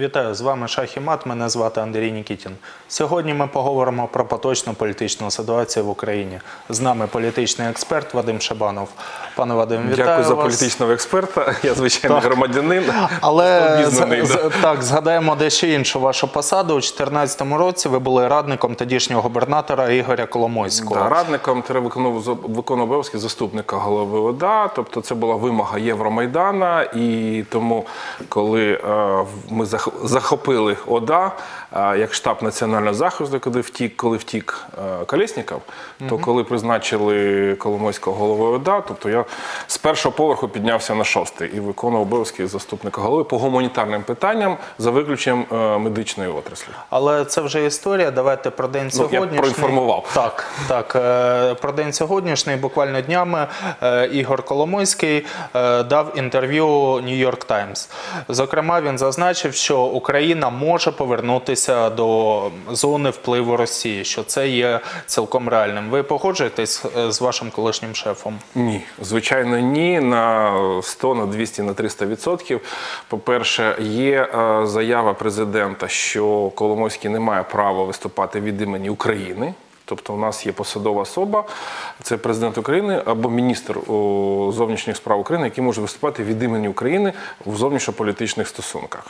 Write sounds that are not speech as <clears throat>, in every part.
Вітаю, з вами Шах і Мат, мене звати Андрій Нікітін. Сьогодні ми поговоримо про поточну політичну ситуацію в Україні. З нами політичний експерт Вадим Шабанов. Пане Вадим, вітаю Дякую за політичного експерта. <laughs> Я звичайний громадянин. <laughs> Але <laughs> да. так, згадаємо дещо іншу вашу посаду. У 2014 році ви були радником тодішнього губернатора Ігоря Коломойського. Да, радником виконував виконував обов'язки заступника голови ОДА. Тобто це була вимога Євромайдана. І тому, коли е, ми зах- захопили ОДА як штаб національного захисту, коли втік, коли втік е, Колєсніков, то коли призначили Коломойського головою ОДА, тобто я з першого поверху піднявся на шостий і виконував обов'язки заступника голови по гуманітарним питанням за виключенням е, медичної отраслі. Але це вже історія. Давайте про день Ну, я проінформував. Так, так. е, Про день сьогоднішній. Буквально днями Ігор Коломойський дав інтерв'ю York Times. Зокрема, він зазначив, що Україна може повернутися до зони впливу Росії, що це є цілком реальним. Ви погоджуєтесь е, з вашим колишнім шефом? Ні, звичайно, ні. На 100, на 200, на 300 відсотків. По-перше, є е, заява президента, що Коломойський не має права виступати від імені України. Тобто, у нас є посадова особа, це президент України або міністр зовнішніх справ України, який може виступати від імені України в зовнішньополітичних стосунках.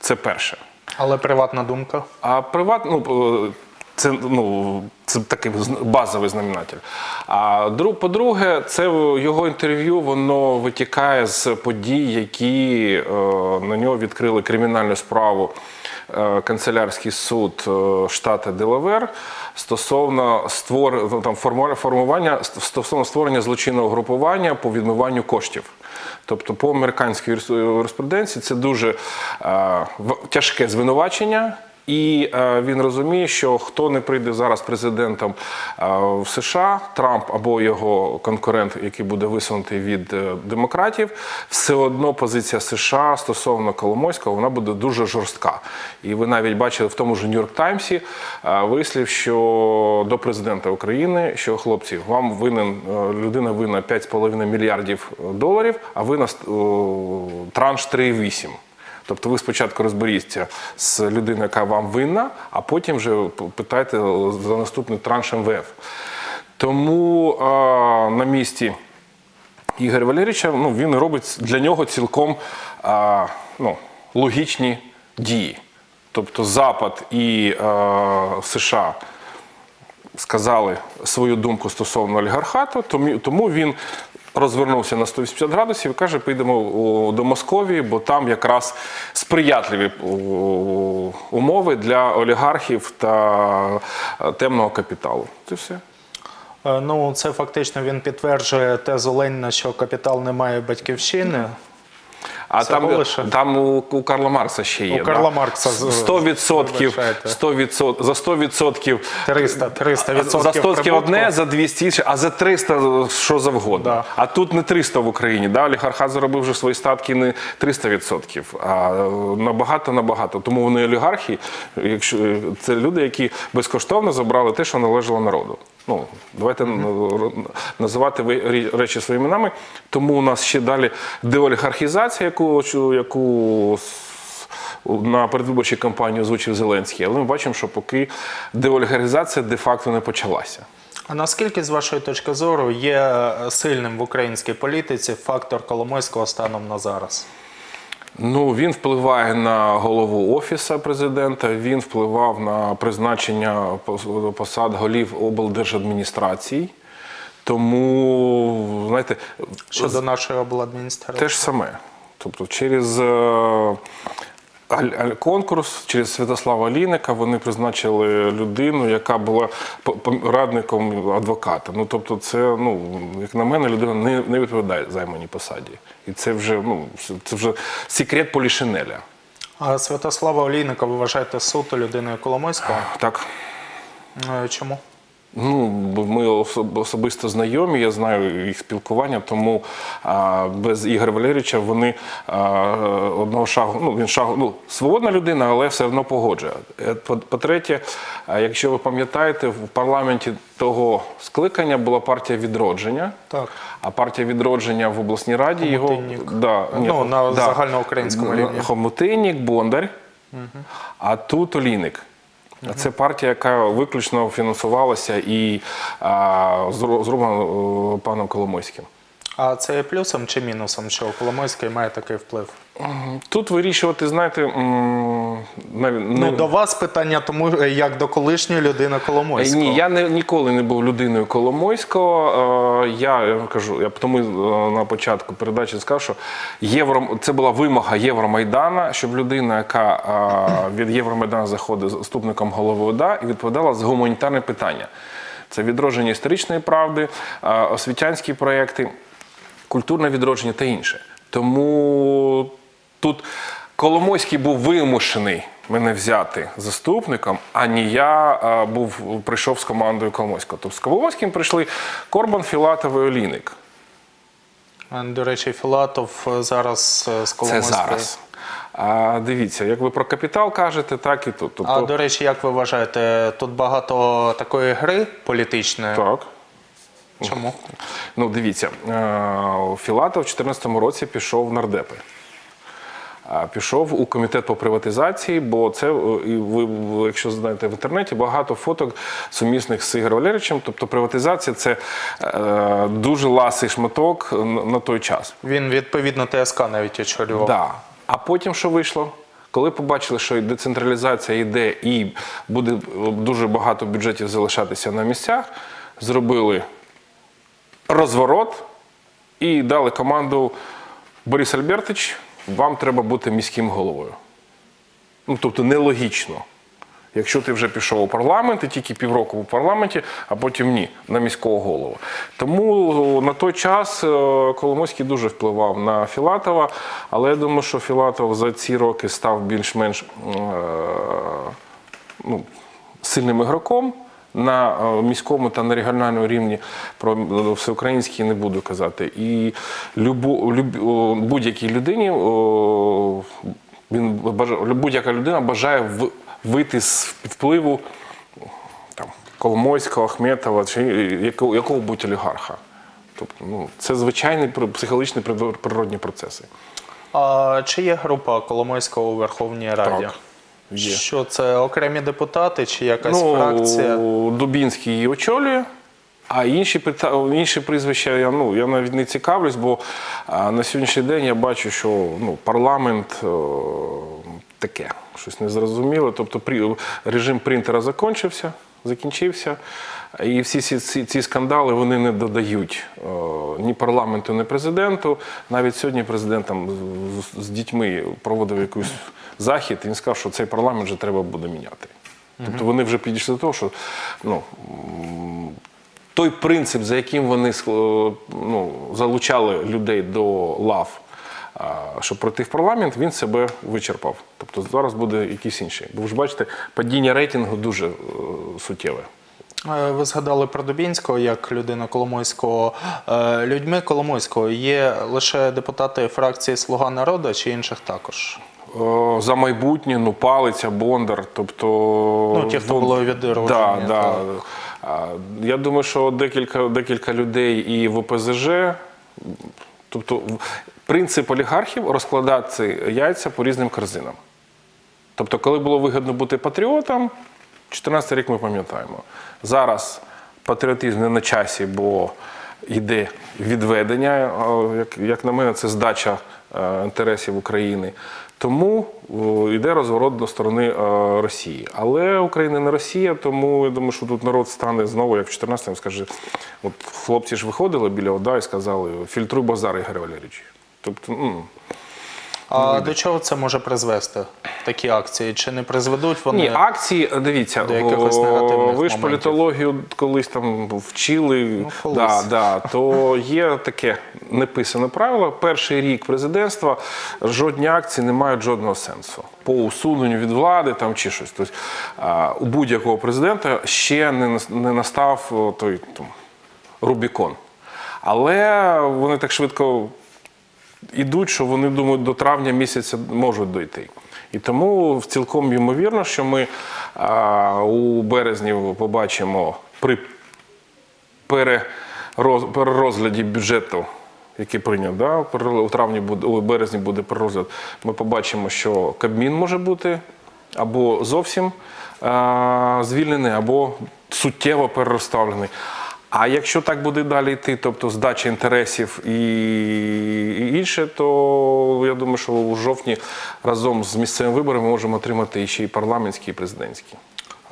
Це перше. Але приватна думка. А приват, ну це ну це такий базовий знаменатель. А друг, по-друге, це його інтерв'ю воно витікає з подій, які е, на нього відкрили кримінальну справу. Е, Канцелярський суд е, штату Делавер стосовно створ, там, формування стосовно створення злочинного групування по відмиванню коштів. Тобто, по американській юриспруденції це дуже е, тяжке звинувачення. І е, він розуміє, що хто не прийде зараз президентом е, в США, Трамп або його конкурент, який буде висунутий від е, демократів, все одно позиція США стосовно Коломойського вона буде дуже жорстка. І ви навіть бачили в тому ж Нью-Йорк Таймсі вислів, що до президента України, що хлопці, вам винен людина винна 5,5 мільярдів доларів, а ви нас е, транш 3,8. Тобто ви спочатку розберіться з людиною, яка вам винна, а потім вже питайте за наступний транш МВФ. Тому а, на місці Ігоря Валерійовича ну, він робить для нього цілком а, ну, логічні дії. Тобто Запад і а, США сказали свою думку стосовно олігархату, тому він розвернувся на 180 градусів і каже, підемо до Московії, бо там якраз сприятливі умови для олігархів та е, темного капіталу. Це все. Е, Ну, це фактично він підтверджує тезу Леніна, що капітал не має батьківщини. А Це там, лише- там у, у Карла Маркса ще є. У Карла Маркса 100 відсотків, вибачайте. 100 відсот, за 100 відсотків 300, 300 за відсотків 100 прибутку. одне, за 200 інше, а за 300 що завгодно. Да. А тут не 300 в Україні. Да? Олігархат заробив вже свої статки не 300 відсотків, а е, набагато набагато. Тому вони олігархи, якщо це люди, які безкоштовно забрали те, що належало народу. Ну, давайте ну, називати речі своїми іменами. Тому у нас ще далі деолігархізація, яку, яку на передвиборчій кампанії озвучив Зеленський. Але ми бачимо, що поки деолігархізація де-факто не почалася. А наскільки, з вашої точки зору, є сильним в українській політиці фактор Коломойського станом на зараз? Ну, він впливає на голову офіса президента. Він впливав на призначення посад голів облдержадміністрацій. Тому, знаєте, Щодо нашої обладміністрації? те ж саме. Тобто, через е, конкурс, через Святослава Ліника вони призначили людину, яка була радником адвоката. Ну, тобто, це, ну, як на мене, людина не, не відповідає займаній посаді. І це вже, ну, це вже секрет Полішинеля. А Святослава Олійника ви вважаєте суто людиною Коломойського? Так. Е, Чому? Ну, ми особисто знайомі, я знаю їх спілкування, тому а, без Ігоря Валерійовича вони а, одного шагу, ну він шагу, ну свободна людина, але все одно погоджує. Е, по- По-третє, а, якщо ви пам'ятаєте, в парламенті того скликання була партія відродження. Так. А партія відродження в обласній раді його Хомутиннік. да, Ну, на загальноукраїнському рівні. Хомутиннік, Бондар, а тут Олійник. Це партія, яка виключно фінансувалася і а, зроблена е, паном Коломойським. А це є плюсом чи мінусом, що Коломойський має такий вплив? Тут вирішувати, знаєте, навіть Ну, до вас питання, тому як до колишньої людини Коломойського. Ні, я не, ніколи не був людиною Коломойського. Е, Я, я кажу, я тому е, на початку передачі сказав, що Євро, це була вимога Євромайдана, щоб людина, яка е, від Євромайдану заходить заступником голови ОДА і відповідала за гуманітарне питання. Це відродження історичної правди, освітянські проєкти, культурне відродження та інше. Тому тут Коломойський був вимушений мене взяти заступником, а не я а, був прийшов з командою Коломойського. Тобто з Коломойським прийшли Корбан, Філатов і Олійник. А, До речі, Філатов е, зараз е, з Це зараз. А дивіться, як ви про капітал кажете, так і тут. Тобто, А до речі, як ви вважаєте, тут багато такої гри політичної? так. Чому? Ну, дивіться, е, Філатов в 2014 році пішов в нардепи. Пішов у комітет по приватизації, бо це, е, і ви, якщо знаєте в інтернеті, багато фоток сумісних з Ігорем Валерійовичем. Тобто приватизація це е, дуже ласий шматок на, той час. Він відповідно ТСК навіть очолював. Да. А потім що вийшло? Коли побачили, що децентралізація йде і буде е, дуже багато бюджетів залишатися на місцях, зробили розворот і дали команду Борис Альбертович, вам треба бути міським головою. Ну, тобто нелогічно. Якщо ти вже пішов у парламент, і тільки півроку у парламенті, а потім ні, на міського голову. Тому на той час е, Коломойський дуже впливав на Філатова, але я думаю, що Філатов за ці роки став більш-менш е, ну, сильним ігроком. На е, міському та на регіональному рівні про е, всеукраїнський не буду казати. І будь-якій людині він будь-яка людина бажає вийти з впливу там, Коломойського, Ахметова чи якого, якого будь олігарха. Тобто, ну, це звичайні психологічні природні процеси. А чи є група Коломойського у Верховній Раді? Так, є. Що це окремі депутати чи якась фракція? Ну, Дубінський її очолює. А інші інші прізвища я ну я навіть не цікавлюсь, бо на сьогоднішній день я бачу, що ну парламент о, таке щось незрозуміле. Тобто при... режим принтера закінчився, закінчився, і всі ці, ці, ці скандали вони не додають о, ні парламенту, ні президенту. Навіть сьогодні президент там з, з дітьми проводив якийсь захід, він сказав, що цей парламент вже треба буде міняти. Тобто вони вже підійшли до того, що ну, той принцип, за яким вони ну, залучали людей до лав, щоб пройти в парламент, він себе вичерпав. Тобто зараз буде якийсь інший. Бо ви ж бачите, падіння рейтингу дуже е, суттєве. Е, Ви згадали про Дубінського як людина Коломойського. Е, Людьми Коломойського є лише депутати фракції Слуга народу чи інших також? Е, За майбутнє, ну, палиця, бондар, тобто. Ну, ті, хто ну, було відродження, Да, да. так. Я думаю, що декілька, декілька людей і в ОПЗЖ. Тобто, принцип олігархів розкладати яйця по різним корзинам. Тобто, коли було вигідно бути патріотом, 14 рік ми пам'ятаємо. Зараз патріотизм не на часі, бо йде відведення. Як, як на мене, це здача е, інтересів України. Тому йде розворот до сторони е, Росії. Але Україна не Росія, тому я думаю, що тут народ стане знову, як в 14-му, скаже, от хлопці ж виходили біля ОДА і сказали, фільтруй базар, Ігор Валерійович. Тобто, А до чого це може призвести? Такі акції? Чи не призведуть вони? Ні, акції, дивіться, до якихось негативних ви ж політологію колись там вчили, Ну, колись. да, да, то є таке неписане правило. Перший рік президентства жодні акції не мають жодного сенсу. По усуненню від влади там чи щось. Тобто, у будь-якого президента ще не, не настав той там, Рубікон. Але вони так швидко ідуть, що вони думають, до травня місяця можуть дойти. І тому цілком ймовірно, що ми а, у березні побачимо при перероз, перерозгляді бюджету, який прийняв, да, у травні буде, у березні буде перерозгляд, ми побачимо, що Кабмін може бути або зовсім а, звільнений, або суттєво перерозставлений. А якщо так буде далі йти, тобто здача інтересів і, і інше, то я думаю, що у жовтні разом з місцевими виборами ми можемо отримати ще і парламентські, і президентські.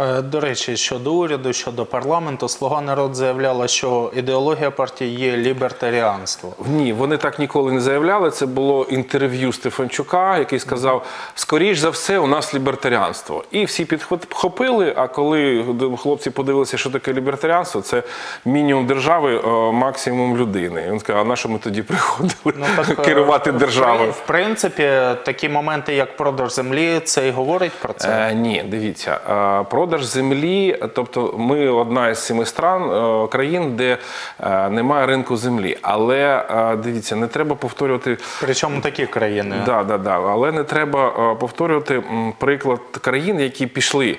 Е, До речі, щодо уряду, щодо парламенту, Слуга народ заявляла, що ідеологія партії є лібертаріанство. Ні, вони так ніколи не заявляли. Це було інтерв'ю Стефанчука, який сказав: скоріш за все, у нас лібертаріанство. І всі підхопили. А коли хлопці подивилися, що таке лібертаріанство, це мінімум держави, е, максимум людини. І Він сказав, а на що ми тоді приходили е, керувати державою? В принципі, такі моменти, як продаж землі, це і говорить про це. Е, ні, дивіться, е, продаж землі, тобто ми одна із семи стран е, країн, де е, немає ринку землі. Але е, дивіться, не треба повторювати Причому такі країни. Да, да, да. Але не треба повторювати приклад країн, які пішли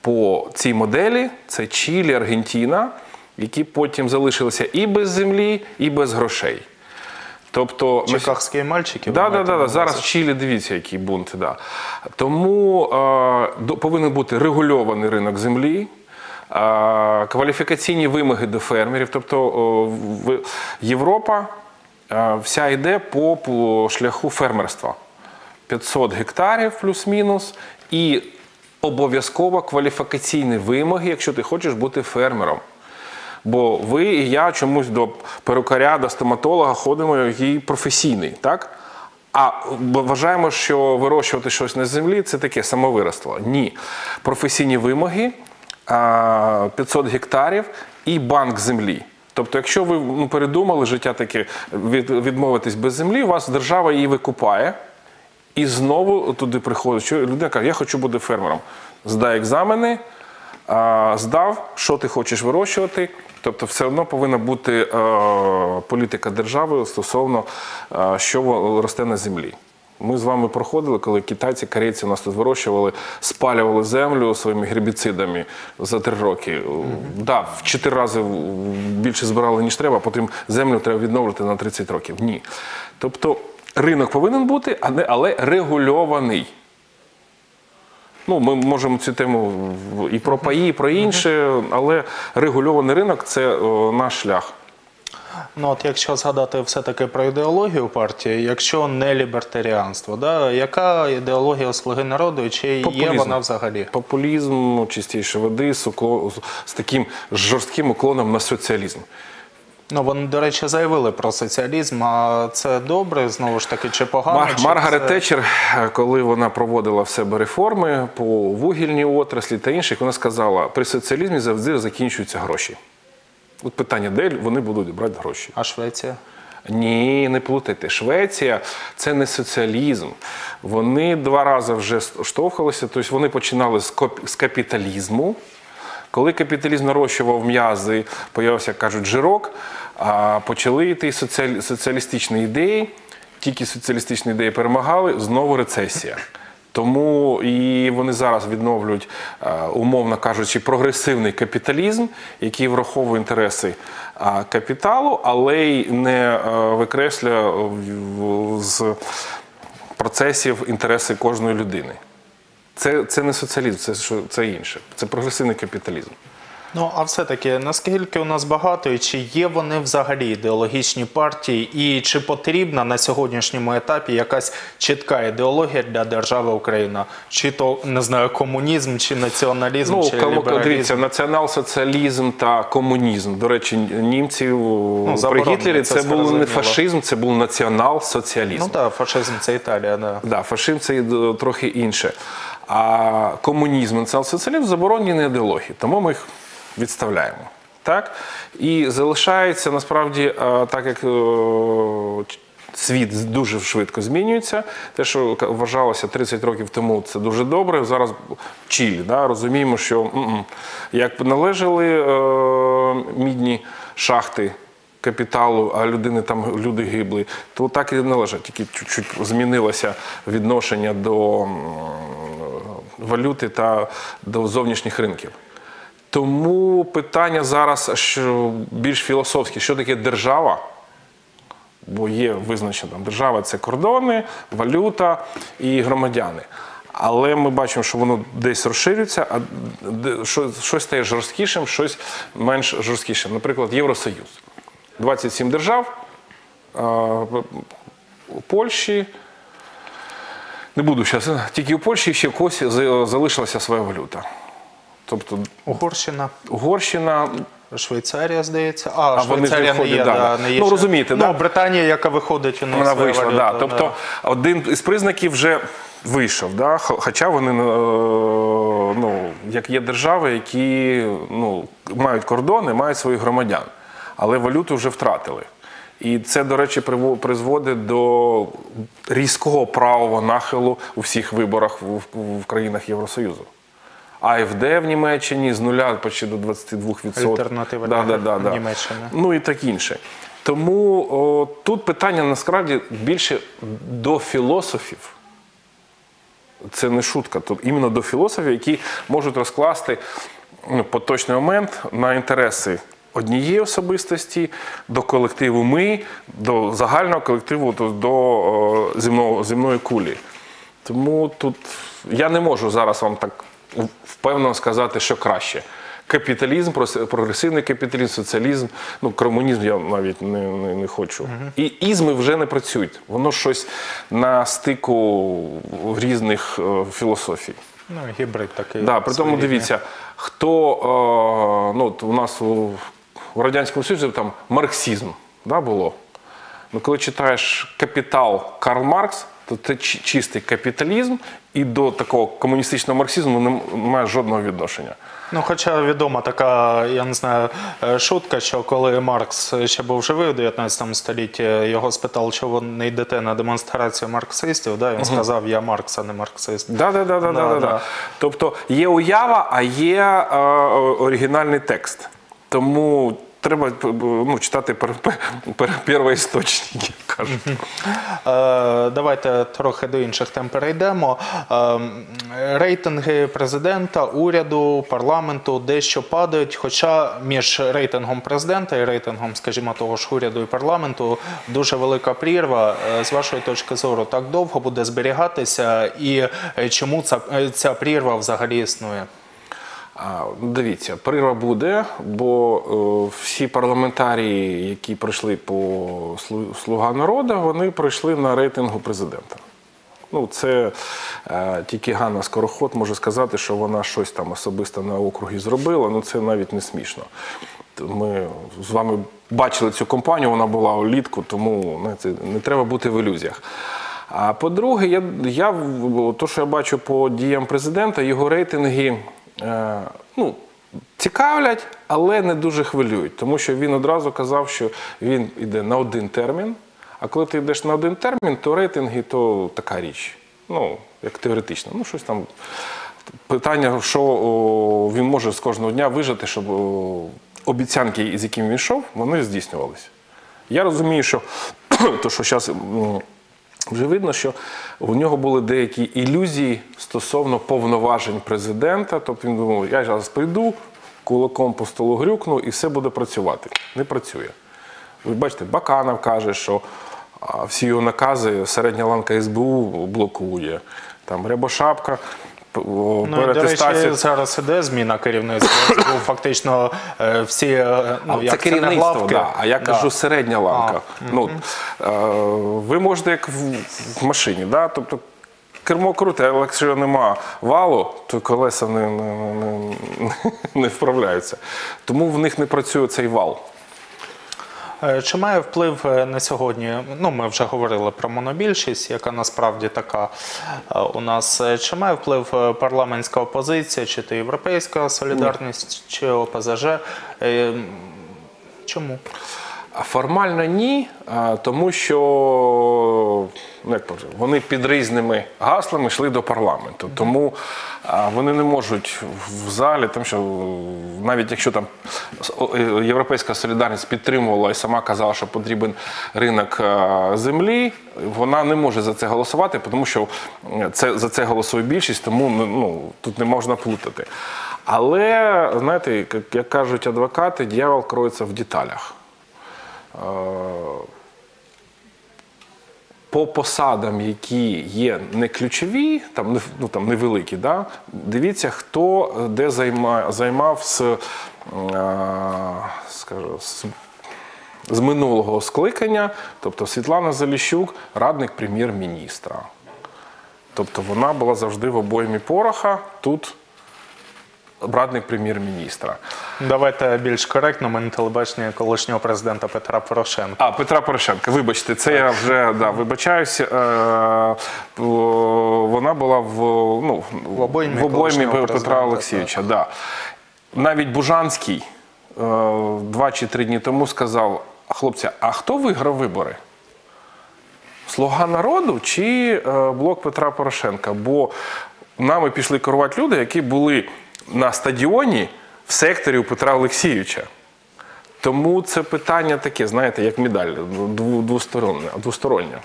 по цій моделі: це Чилі, Аргентина, які потім залишилися і без землі, і без грошей. Тобто на Чикагські мальчики. Да, да, да, да. Зараз в Чилі дивіться, який бунт. Да. Тому е, до- повинен бути регульований ринок землі. е, Кваліфікаційні вимоги до фермерів, тобто в- Європа е, вся йде по, по шляху фермерства. 500 гектарів плюс-мінус, і обов'язково кваліфікаційні вимоги, якщо ти хочеш бути фермером. Бо ви і я чомусь до перукаря, до стоматолога ходимо, який професійний, так? А вважаємо, що вирощувати щось на землі це таке самовиросло. Ні. Професійні вимоги, 500 гектарів і банк землі. Тобто, якщо ви ну, передумали життя таке від, відмовитись без землі, вас держава її викупає. І знову туди приходить, людина каже, я хочу бути фермером. Здай екзамени, здав, що ти хочеш вирощувати. Тобто, все одно повинна бути е, політика держави стосовно, е, що росте на землі. Ми з вами проходили, коли китайці, корейці у нас тут вирощували, спалювали землю своїми гербіцидами за три роки. Mm Да, в чотири рази більше збирали, ніж треба, а потім землю треба відновлювати на 30 років. Ні. Тобто ринок повинен бути, але регульований. Ну, ми можемо цю тему і про паї, і про інше, але регульований ринок це наш шлях. Ну от якщо згадати все-таки про ідеологію партії, якщо не лібертаріанство, да, яка ідеологія слуги народу і чи є вона взагалі? Популізм, чистіше води, з таким жорстким уклоном на соціалізм. Ну вони, до речі, заявили про соціалізм. А це добре, знову ж таки, чи погано? Мар- чи Маргарет це- Тетчер, е, коли вона проводила в себе реформи по вугільній отраслі та інших, вона сказала, при соціалізмі завжди закінчуються гроші. От питання, де вони будуть брати гроші? А Швеція? Ні, не плутайте. Швеція це не соціалізм. Вони два рази вже штовхалися. Тобто вони починали з капіталізму. Коли капіталізм нарощував м'язи, появився, як кажуть, жирок, а почали йти соціалі- соціалістичні ідеї. Тільки соціалістичні ідеї перемагали, знову рецесія. Тому і вони зараз відновлюють, е, умовно кажучи, прогресивний капіталізм, який враховує інтереси капіталу, але й не е, викреслює з процесів інтереси кожної людини. Це, це не соціалізм, це, що- це інше. Це прогресивний капіталізм. Ну а все-таки наскільки у нас багато, і чи є вони взагалі ідеологічні партії, і чи потрібна на сьогоднішньому етапі якась чітка ідеологія для держави Україна? Чи то не знаю, комунізм, чи націоналізм, Ну, чи лібералізм? дивіться, націонал-соціалізм та комунізм. До речі, німців при Ну, заборонено, Гітлері це це був не фашизм, це був націонал-соціалізм. Ну так, фашизм це Італія, да. Да, фашизм це трохи інше. А комунізм націонал-соціалізм заборонені ідеології, тому ми їх відставляємо. Так? І залишається насправді, е, так як е, світ дуже швидко змінюється. Те, що вважалося 30 років тому, це дуже добре. Зараз чілі. Да? Розуміємо, що як належали е, мідні шахти капіталу, а людини там люди гибли, то так і належать. Тільки чуть-чуть змінилося відношення до валюти та до зовнішніх ринків. Тому питання зараз що більш філософське, що таке держава? Бо є визначена держава це кордони, валюта і громадяни. Але ми бачимо, що воно десь розширюється, а щось стає жорсткішим, щось менш жорсткішим. Наприклад, Євросоюз. 27 держав, Польщі. Не буду зараз, тільки у Польщі ще в когось залишилася своя валюта. Тобто Угорщина. Угорщина, Швейцарія, здається. А, вони ж Швейцарія не є, да, да, да. не є. Ну, розумієте, ну, да? Британія, яка виходить у них Вона вийшла, валюта, да. тобто один із признаків вже вийшов. Да? Хоча вони е, ну, як є держави, які ну, мають кордони, мають своїх громадян, але валюту вже втратили. І це, до речі, призводить до різкого правого нахилу у всіх виборах в, країнах Євросоюзу. АФД в Німеччині з нуля почти до 22%. Альтернатива да, да, да, да. Німеччини. Ну і так інше. Тому о, тут питання насправді більше до філософів. Це не шутка, тут іменно до філософів, які можуть розкласти ну, поточний момент на інтереси однієї особистості, до колективу ми, до загального колективу, до, до земного, земної кулі. Тому тут я не можу зараз вам так впевнено сказати, що краще. Капіталізм, прогресивний капіталізм, соціалізм, ну комунізм я навіть не, не, не хочу. І ізми вже не працюють. Воно щось на стику різних е, філософій. Ну, гібрид такий. Да, при тому дивіться, хто е, ну, у нас у Радянському Союзі там марксизм да, було. Ну, коли читаєш капітал Карл Маркс, то це чистий капіталізм, і до такого комуністичного марксизму немає жодного відношення. Ну, хоча відома така, я не знаю, е, шутка, що коли Маркс ще був живий у 19 столітті, його спитали, чого ви не йдете на демонстрацію марксистів. Да? Він сказав, я Маркс, а не марксист. Да, да, да, да, да, да, да. да. Тобто є уява, а є е, оригінальний текст. Тому треба ну, читати пер, пер, пер, первоісточники, кажуть. Е, Давайте трохи до інших тем перейдемо. Е, Рейтинги президента, уряду, парламенту дещо падають. Хоча між рейтингом президента і рейтингом, скажімо, того ж уряду і парламенту дуже велика прірва. Е, З вашої точки зору, так довго буде зберігатися, і е, чому ця, е, ця прірва взагалі існує? Ну, Дивіться, прірва буде, бо е, всі парламентарії, які пройшли по Слуга народу, вони пройшли на рейтингу президента. Ну, це е, тільки Ганна Скороход може сказати, що вона щось там особисто на округі зробила. Ну це навіть не смішно. Ми з вами бачили цю компанію, вона була улітку, тому знаєте, не треба бути в ілюзіях. А по-друге, я, я то, що я бачу по діям президента, його рейтинги ну, цікавлять, але не дуже хвилюють, тому що він одразу казав, що він йде на один термін. А коли ти йдеш на один термін, то рейтинги то така річ. Ну, як теоретично. Ну, щось там. Питання, що о, він може з кожного дня вижити, щоб о, обіцянки, з якими він йшов, вони здійснювалися. Я розумію, що <clears throat> то, що зараз вже видно, що у нього були деякі ілюзії стосовно повноважень президента. Тобто він думав, я зараз прийду, кулаком по столу грюкну і все буде працювати. Не працює. Ви бачите, Баканов каже, що всі його накази середня ланка СБУ блокує. Там Рябошапка Ну, до речі, зараз іде зміна керівництва. Фактично е, всі е, ну, А як це не керівництво, главки. да. а я Да. кажу середня ланка. Ну, е, ви можете як в, в машині, да? тобто кермо круте, але якщо нема валу, то колеса не, не, не, не вправляються. Тому в них не працює цей вал. Е, Чи має вплив е, на сьогодні? Ну, ми вже говорили про монобільшість, яка насправді така е, у нас. Чи має вплив парламентська опозиція, чи то європейська солідарність, чи ОПЗЖ? Чому? Формально ні, тому що ну, як вони під різними гаслами йшли до парламенту. Тому вони не можуть в залі, тому що навіть якщо там е, Європейська солідарність підтримувала і сама казала, що потрібен ринок землі, вона не може за це голосувати, тому що це, за це голосує більшість, тому ну, тут не можна плутати. Але знаєте, як кажуть адвокати, дьявол кроється в деталях. Е, по посадам, які є не ключові, там, ну, там невеликі, да? дивіться, хто е, де займа, займав з, е, скажу, з, з минулого скликання, тобто Світлана Заліщук, радник прем'єр-міністра. Тобто вона була завжди в обоймі пороха, тут радник прем'єр-міністра. Давайте більш коректно. Ми на телебаченні колишнього президента Петра Порошенка. А, Петра Порошенка, вибачте, це я вже да, вибачаюся. Е, вона була в, ну, В обоймі в обоймі Петра Олексійовича. Да. Навіть Бужанський е, два чи три дні тому сказав: хлопці, а хто виграв вибори? Слуга народу чи е, блок Петра Порошенка? Бо нами пішли керувати люди, які були на стадіоні в секторі у Петра Олексійовича. Тому це питання таке, знаєте, як медаль дву- двостороння. двостороння.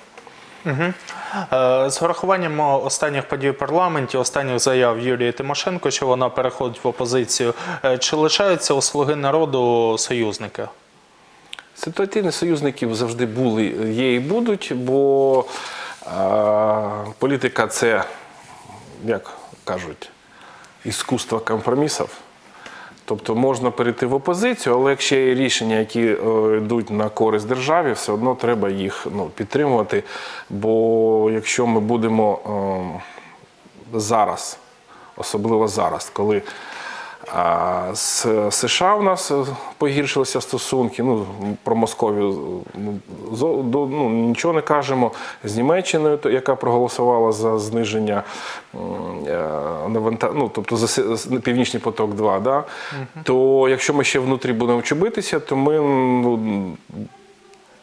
Е, З урахуванням останніх подій в парламенті, останніх заяв Юлії Тимошенко, що вона переходить в опозицію, е, чи лишаються у слуги народу союзники? Ситуативні союзники завжди були, є і будуть, бо е, політика це, як кажуть, іскусство компромісів. Тобто можна перейти в опозицію, але якщо є рішення, які е, йдуть на користь державі, все одно треба їх ну, підтримувати. Бо якщо ми будемо е, зараз, особливо зараз, коли а з США у нас е, погіршилися стосунки. Ну про Московію ну, зо- до- ну, нічого не кажемо. З Німеччиною, яка проголосувала за зниження е, ну, тобто за Північний поток 2 да? то якщо ми ще внутрі будемо чубитися, то ми ну,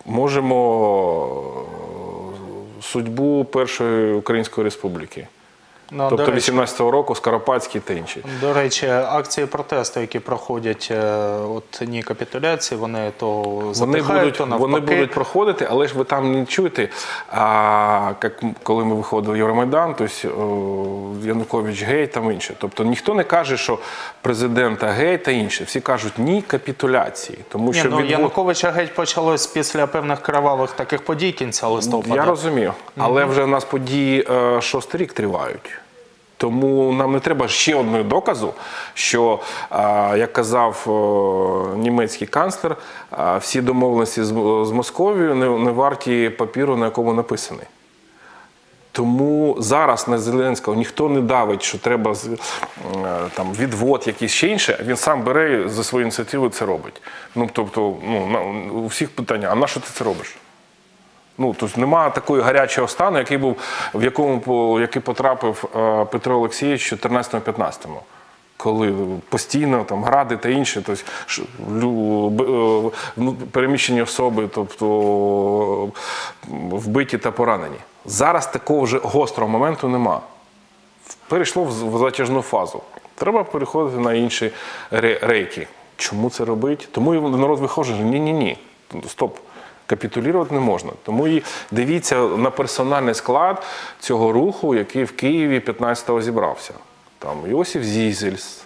можемо е, судьбу Першої Української Республіки. Ну, Тобто до, 18-го року Скоропадський та інші. до речі, акції протесту, які проходять е, от ні капітуляції, вони то Вони будуть, то навпаки. вони будуть проходити, але ж ви там не чуєте. А як коли ми виходили в Євромайдан, то есть, о, Янукович гей там інше. Тобто ніхто не каже, що президента гей та інше. Всі кажуть ні капітуляції. Тому Ні, що ну, відвод- Януковича геть почалось після певних кривавих таких подій кінця листопада. Я розумію, але вже в нас події е, шостий рік тривають. Тому нам не треба ще одного доказу, що, як казав німецький канцлер, всі домовленості з, Московією не, варті папіру, на якому написані. Тому зараз на Зеленського ніхто не давить, що треба е, там, відвод, якийсь ще інше. Він сам бере за свою ініціативу це робить. Ну, тобто, ну, у всіх питання, а на що ти це робиш? Ну, тобто немає такої гарячого стану, який був, в якому який потрапив е, Петро Олексійович 14-15. Коли постійно там гради та інше, тобто е, ну, переміщені особи, тобто вбиті та поранені. Зараз такого вже гострого моменту нема. Перейшло в затяжну фазу. Треба переходити на інші рейки. Чому це робити? Тому народ виходить, ні-ні ні. Стоп. Капітулювати не можна. Тому і дивіться на персональний склад цього руху, який в Києві 15-го зібрався. Там Йосиф Зізельс,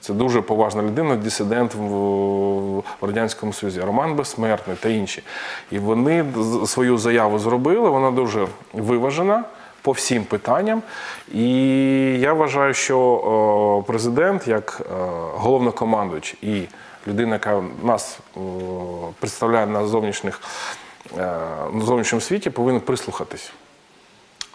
це дуже поважна людина, дисидент в, Радянському Союзі, Роман Безсмертний та інші. І вони свою заяву зробили, вона дуже виважена, по всім питанням. І я вважаю, що о, президент, як е, головнокомандуючий і людина, яка нас представляє на зовнішніх е, зовнішньому світі, повинен прислухатись.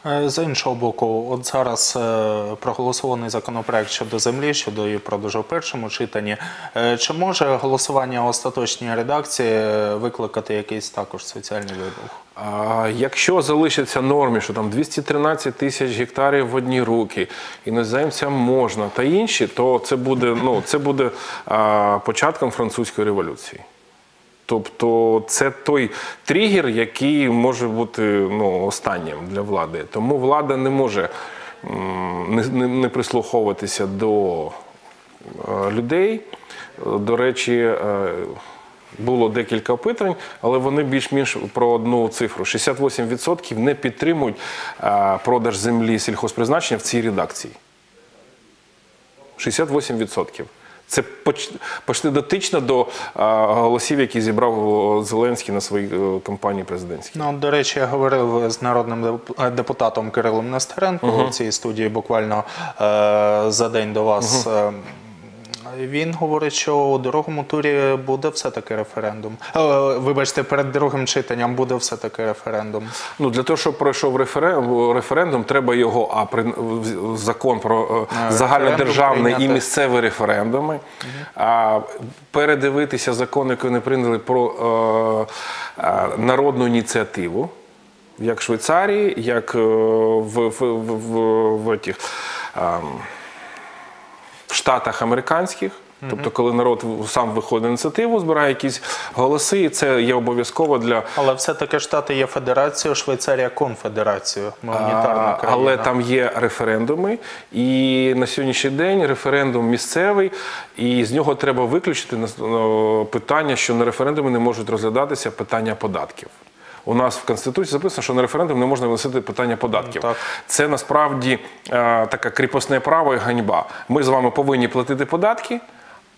Е, З іншого боку, от зараз е, проголосований законопроект щодо землі, щодо її продажу в першому читанні. Е, Чи може голосування остаточній редакції викликати якийсь також соціальний вибух? Якщо залишиться нормі, що там 213 тисяч гектарів в одні руки, іноземцям можна та інші, то це буде, ну, це буде початком французької революції. Тобто це той тригер, який може бути ну, останнім для влади. Тому влада не може не, не, не прислуховуватися до е, людей. До речі, е, було декілька опитувань, але вони більш-менш про одну цифру: 68% не підтримують е, продаж землі сільхозпризначення в цій редакції. 68%. Це поч- почти дотично до голосів, які зібрав Зеленський на своїй е, кампанії президентській. Ну, до речі, я говорив з народним депутатом Кирилом Нестеренко у цій студії буквально е, за день до вас. Е, Він говорить, що у другому турі буде все-таки референдум. Е, вибачте, перед другим читанням буде все-таки референдум. Ну для того, щоб пройшов референдум, треба його а при закон про е, загальнодержавний і місцеві референдуми, а передивитися закон, який вони прийняли про е, е, народну ініціативу. Як в Швейцарії, як е, в, в, в, в, в, тих, ем, в Штатах американських. Тобто, коли народ сам виходить на ініціативу, збирає якісь голоси, і це є обов'язково для Але все-таки Штати є федерацією, Швейцарія конфедерацією. Ми країна. Але там є референдуми, і на сьогоднішній день референдум місцевий, і з нього треба виключити питання, що на референдумі не можуть розглядатися питання податків. У нас в Конституції записано, що на референдум не можна виносити питання податків. Так. Це насправді е, таке кріпосне право і ганьба. Ми з вами повинні платити податки,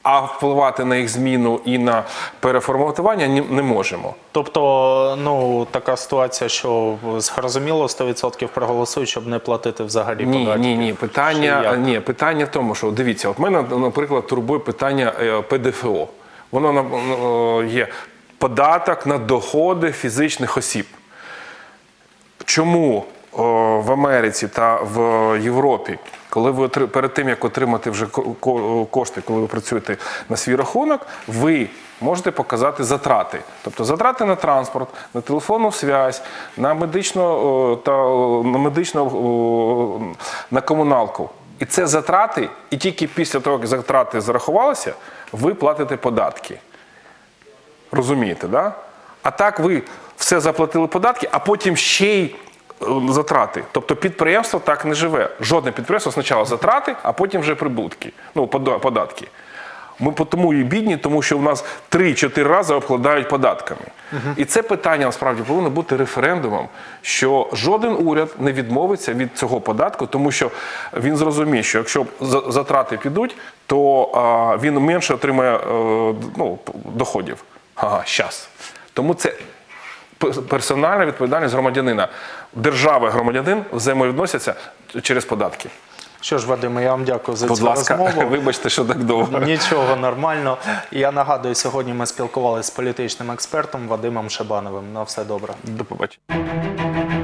а впливати на їх зміну і на переформатування не можемо. Тобто, ну така ситуація, що зрозуміло, 100% проголосують, щоб не платити взагалі Ні, податки. ні, ні. Питання, ні, питання в тому, що дивіться, от мене, наприклад, турбує питання е, ПДФО. Воно е, є податок на доходи фізичних осіб. Чому в Америці та в Європі, коли ви перед тим як отримати вже ко- ко- кошти, коли ви працюєте на свій рахунок, ви можете показати затрати, тобто затрати на транспорт, на телефонну связь, на медичну та на медичну на комуналку. І це затрати, і тільки після того, як затрати зарахувалися, ви платите податки. Розумієте, да? А так ви все заплатили податки, а потім ще й е, затрати. Тобто підприємство так не живе. Жодне підприємство спочатку затрати, а потім вже прибутки, ну, податки. Ми тому і бідні, тому що в нас 3-4 рази обкладають податками. І це питання насправді повинно бути референдумом, що жоден уряд не відмовиться від цього податку, тому що він зрозуміє, що якщо затрати підуть, то а, він менше отримає е, ну, доходів. Ага, щас. Тому це персональна відповідальність громадянина. Держава громадянин взаємовідносяться через податки. Що ж, Вадиме, я вам дякую за Будь цю ласка, розмову. <laughs> вибачте, що так довго. Нічого нормально. Я нагадую, сьогодні ми спілкувалися з політичним експертом Вадимом Шабановим. На все добре. До побачення.